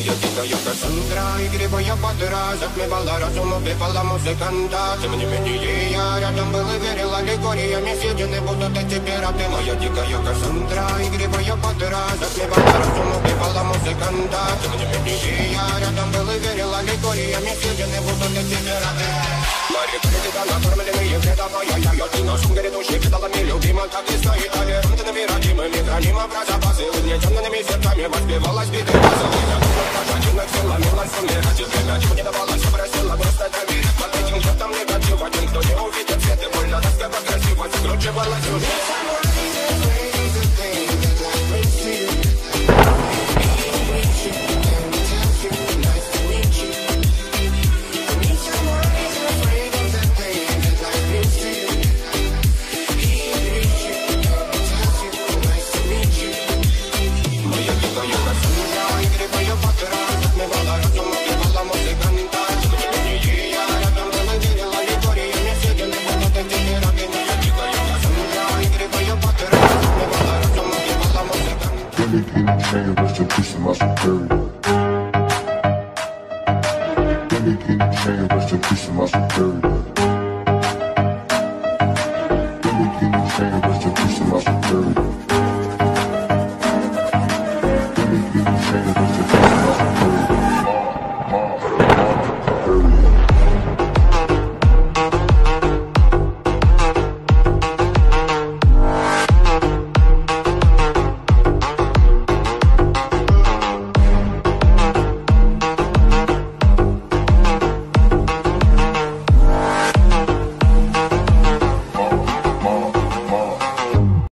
Кассандра, игривая подра Затмевала разум, убивала музыканта Тем не менее я рядом был и верил Аллегориями съедены будут эти пираты Моя дикая Кассандра, игривая подра Затмевала разум, убивала музыканта Тем не менее я рядом был и верил Аллегориями съедены будут эти пираты Мари Критика, накормленные вредовая Я, я, ты нашим грядущий педалами любима Так и стоит толерантными, родимыми Храним образ запасы, угнетенными сердцами Воспевалась биты, make any change, rest in peace to my superior. Can't make any change, rest in peace to my superior. Can't make any change, rest in peace my superior. Can't make any change, rest in peace my superior. Ma, ma, ma, superior.